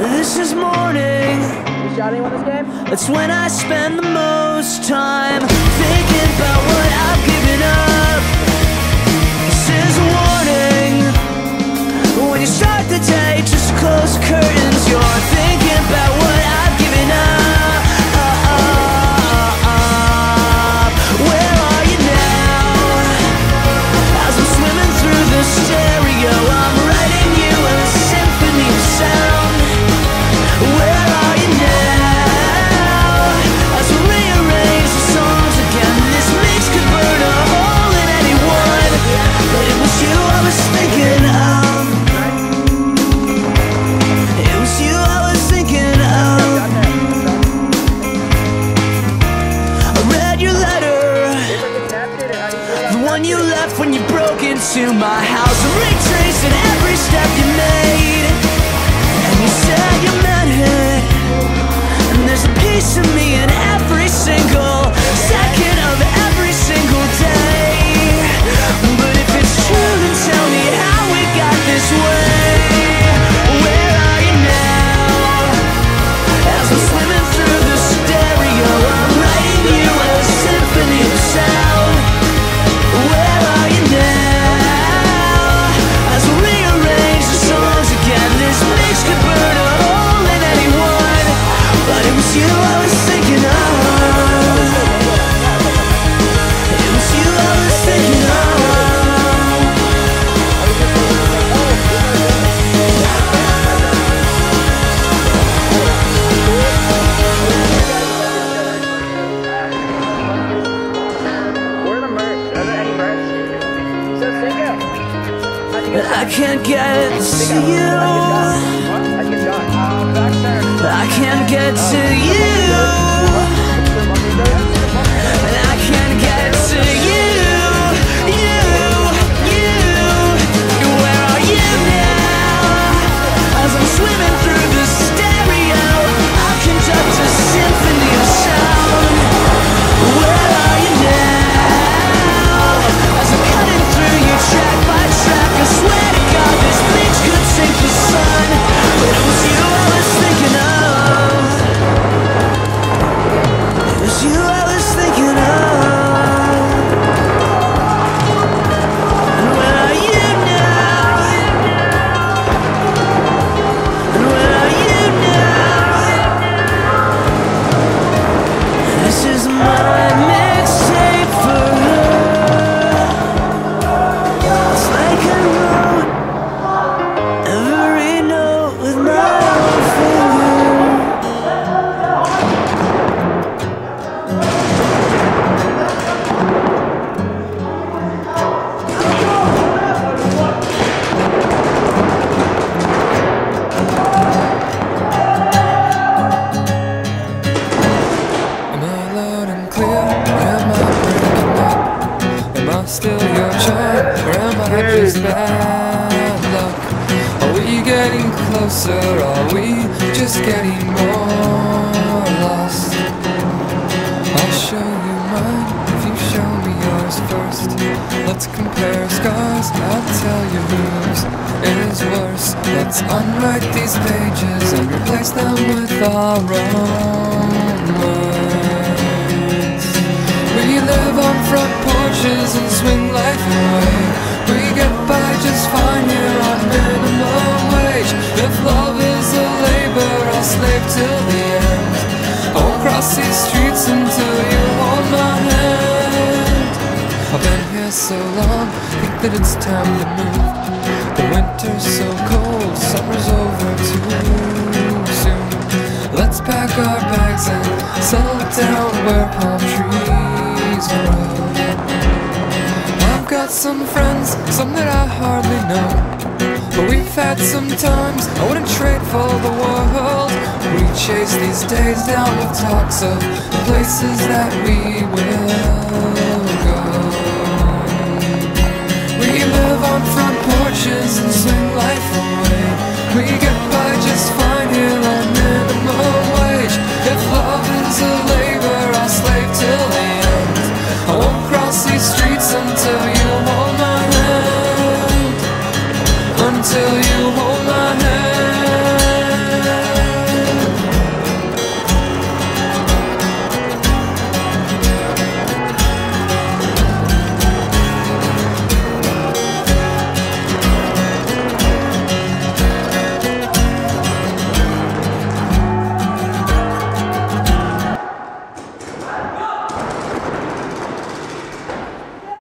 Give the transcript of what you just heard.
This is morning. You shot anyone this game? It's when I spend the most time thinking about what I've given up. This is a warning. When you start the day, just close. one you left when you broke into my house. I'm retracing every step you made. And you said you meant it. And there's a piece of me in every single can't get to you. I can't get to you. Closer? Are we just getting more lost? I'll show you mine if you show me yours first. Let's compare scars, I'll tell you whose is worse. Let's unwrite these pages and replace them with our own words. We live on front porches and swing life away. We get by just fine wage. If love is a labor, I'll slave till the end. I'll cross these streets until you hold my hand. I've been here so long, think that it's time to move. The winter's so cold, summer's over too soon. Let's pack our bags and settle down where palm trees grow. I've got some friends, some that I hardly know. But we've had some times I wouldn't trade for the world. We chase these days down with talks of places that we will go. We live on front porches and swing life away. We get